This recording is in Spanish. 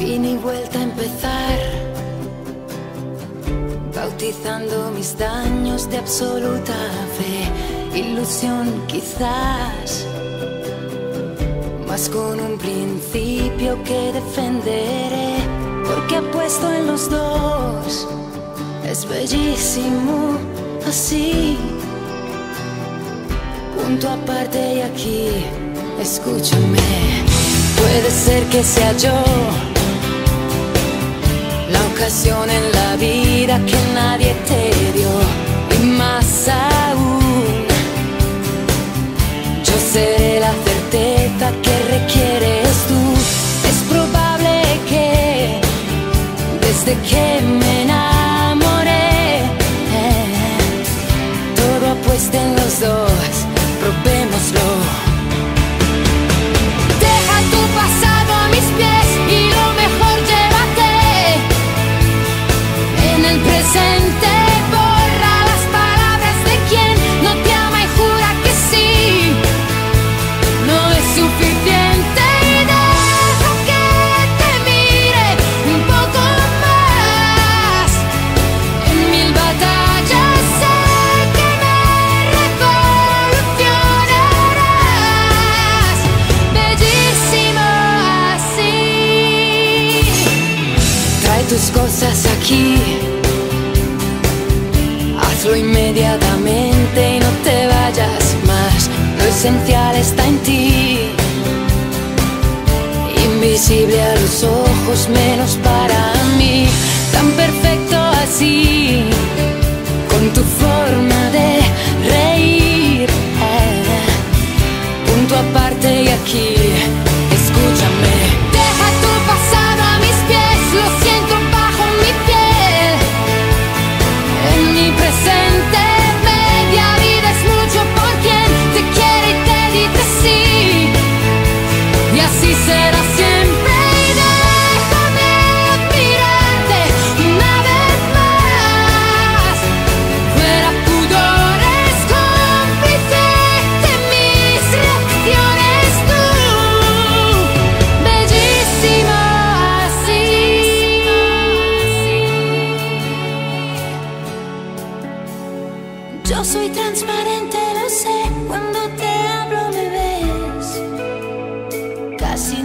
y ni vuelta a empezar. Bautizando mis daños de absoluta fe, ilusión quizás, mas con un principio que defenderé, porque apuesto en los dos. Es bellísimo así, punto aparte y aquí, escúchame. Puede ser que sea yo ocasión en la vida que nadie te dio y más aún yo seré la certeza que requieres tú. Es probable que desde que me enamoré eh, todo apuesta en los dos, Hazlo inmediatamente y no te vayas más. Lo esencial está en ti. Invisible a los ojos, menos para mí. Tan perfecto así. Con tu forma de reír. eh. Punto aparte y aquí. Yo soy transparente, lo sé, cuando te hablo me ves. Casi